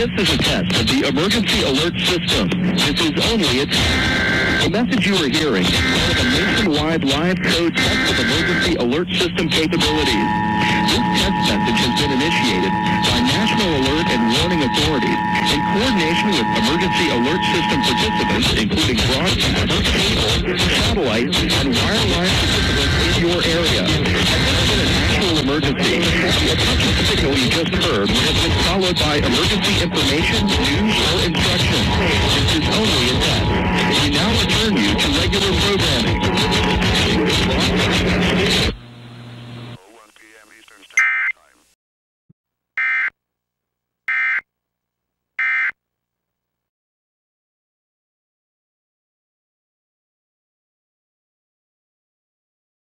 This is a test of the emergency alert system. This is only a test. The message you are hearing is part of a nationwide live code test of emergency alert system capabilities. This test message has been initiated by National Alert and Warning Authorities in coordination with emergency alert system participants, including broadcast, cable, satellite, and wireline emergency? The touch signal you just heard has been followed by emergency information, news, or instruction. This is only